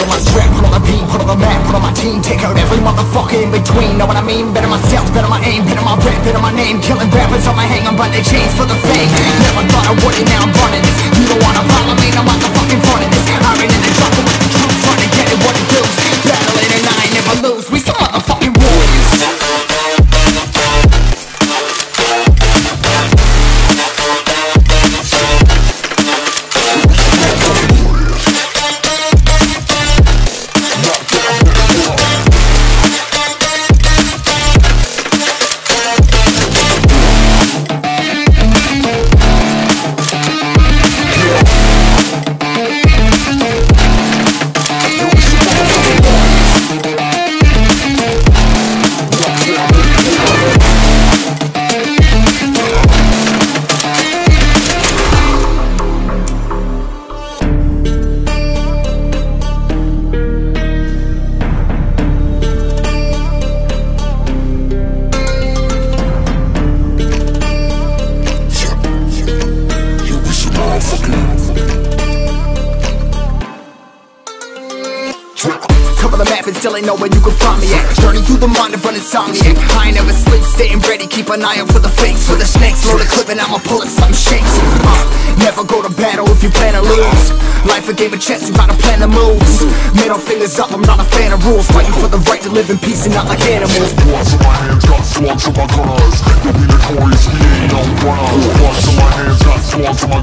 Put on my strap, put on the beat, put on the map, put on my team. Take out every motherfucker in between, know what I mean? Better myself, better my aim, better my rap, better my name. Killing rappers on my hang on by their chains for the fame still ain't know where you can find me at. Journey through the mind of an insomniac. I ain't never sleep, staying ready, keep an eye out for the fakes. For the snakes, load a clip and I'ma pull it, something shakes. Uh, Never go to battle if you plan to lose. Life a game of chess, you gotta plan the moves Middle fingers up, I'm not a fan of rules. Fighting for the right to live in peace and not like animals. Bloods in my hands, got slugs in my gunners Yo, we notorious, we ain't no runners Bloods in my hands, got slugs in my